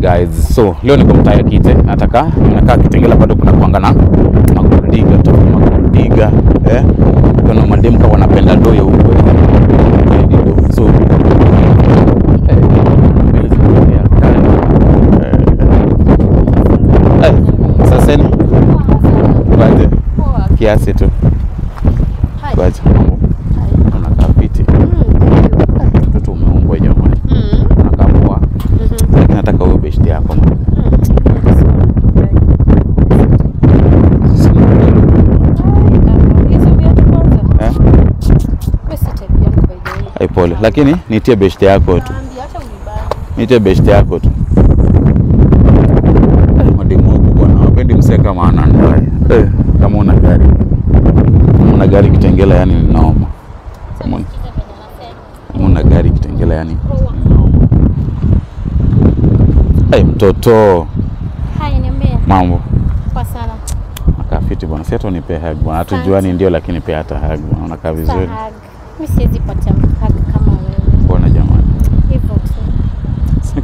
guys, so leo niko mtaa ya Kite, nataka nakaa Kitengela, bado kuna kuanga na magodiga, tutafuta magundiga eh, kuna mademka wanapenda do ya huko ni do. so eh, eh, sasa ni kwaje kiasi tu. Kwaje, mambo unakaa fiti, mtoto umeumbwa jamani, unakaa poa, lakini nataka huyo beshte yako man. eh? Ai, pole, lakini nitie beshte yako tu, nitie beshte yako tu. Eh, Mademu huku bwana, wapendi msee kama ana ndai eh, kama una gari. Kama una gari Kitengela, yani ninaoma. Kama una- gari Kitengela, yani ninaoma. Hey, mtoto. Hai, niambie. mambo. Kwa sana. nakaa fiti bwana, si hata unipe hug bwana, hatujuani ndio, lakini pia hata hug bwana, unakaa vizuri. Mimi siwezi patia mkaka kama wewe. Mbona jamani. Hivyo tu.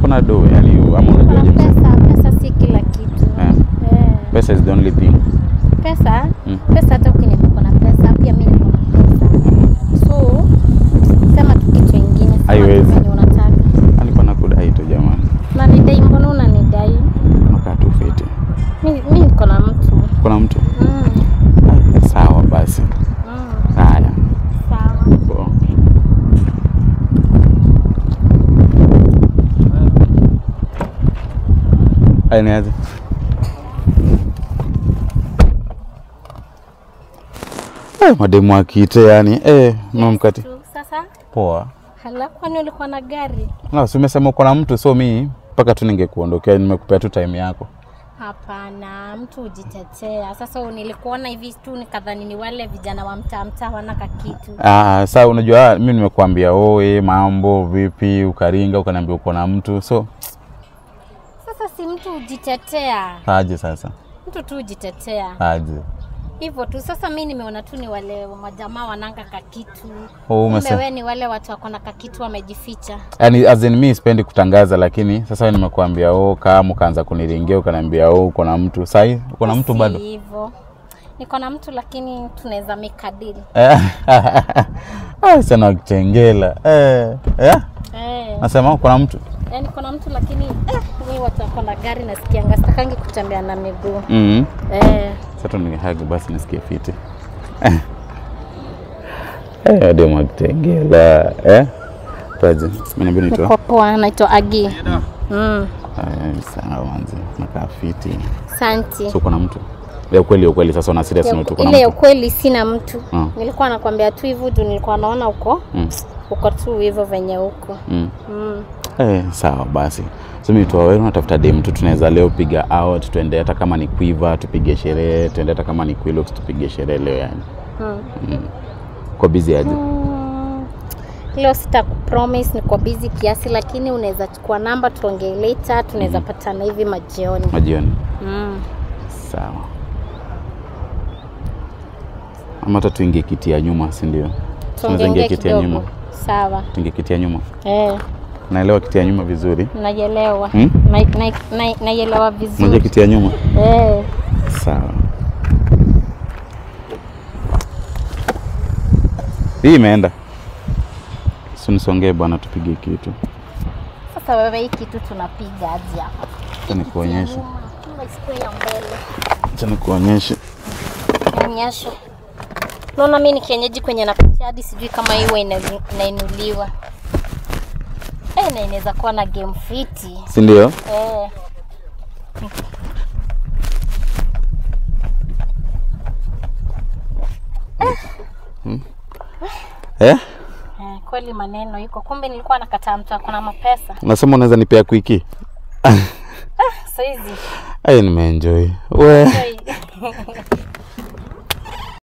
Si na do yani, ama unajuaje pesa, pesa si kila kitu. Eh. Eh. Pesa is the only thing. Pesa, Mm. pesa hata ukiniambia na pesa, pia mimi niko na pesa. So, sema tu kitu kingine. Sema tu Haiwezi. venye unataka. Alikuwa nakudai tu jamani, Unanidai, mbona unanidai? nakaa tu fiti. Mimi mimi niko na mtu. Kuna mtu Mm. Ah, sawa basi, Mm. haya Sawa. poa. Haya yerde. Eh, mademu akite Kite yani eh, mamkati mkati. Sasa, poa. hala kwani ulikuwa na gari? Na si umesema uko na mtu, so mi mpaka tu ningekuondokea, nimekupea tu time yako. Hapana, mtu hujitetea. Sasa nilikuona hivi tu nikadhani ni wale vijana wa mtaa mtaa wana kakitu. Ah, saa unajua mi nimekuambia oe, mambo vipi, ukaringa ukaniambia uko na mtu, so Sasa si mtu hujitetea, aje sasa, mtu tu hujitetea aje hivyo tu. Sasa mi nimeona tu ni wale majamaa wananga kakitu, Oh, kumbe ni wale watu wako na kakitu wamejificha. yani, as in mi sipendi kutangaza, lakini sasa wewe nimekuambia oh, kama ukaanza kuniringia ukaniambia oh, uko na mtu. Sai uko na mtu bado? hivyo, niko na mtu lakini tunaweza mikadili Ah, sana wakitengela eh, eh? eh. Nasema uko na mtu Eh, kuna mtu lakini eh, mi watu wako na gari nasikianga, sitakangi kutembea na miguu mm eh. Sasa tunihag basi nisikie fiti eh, ndio akitengela eh? Paje mimi nabidi nitoa Niko poa, naitwa Agi. Mm. Ay, sawa wanzi, nakaa fiti. Santi. So kuna mtu ya ukweli ya ukweli, sasa una serious Ya- tuko uko na ile ya mtu ukweli sina mtu Mm. nilikuwa nakwambia tu hivyo tu nilikuwa naona uko mm. uko tu hivyo venye uko mm. mm. Eh, sawa basi. So mimi tu wewe unatafuta dem tu, tunaweza leo piga out, tuende hata kama ni quiver tupige sherehe, tuende hata kama ni quilux tupige sherehe leo yani. Mm. Kwa busy aje? Hmm. leo sita kupromise niko busy kiasi lakini unaweza chukua namba tuongee later tunaweza patana hivi majioni Majioni. mm. Sawa. Ama hata tuingie kiti ya nyuma, si ndio? Tunaingia kiti ya nyuma. sawa Tuingie kiti ya nyuma. eh, Naelewa kiti ya nyuma vizuri. Naelewa. Hmm? Na- na- vizuri kiti ya nyuma. eh. Sawa. Hii imeenda. Sinisongee bwana, tupige kitu. sasa wewe hii kitu tunapiga aje hapa Acha nikuonyeshe. Acha nikuonyeshe. Nionyeshe. Naona mimi ni kienyeji kwenye napitia hadi sijui kama hiyo ina- inainuliwa. Eh, na inaweza kuwa na game fiti. Si ndio? Eh. Eh? Eh, kweli maneno iko. Kumbe nilikuwa nakataa mtu akona mapesa. Unasema unaweza nipea kwiki? Saizi. Ai, nimeenjoy. We.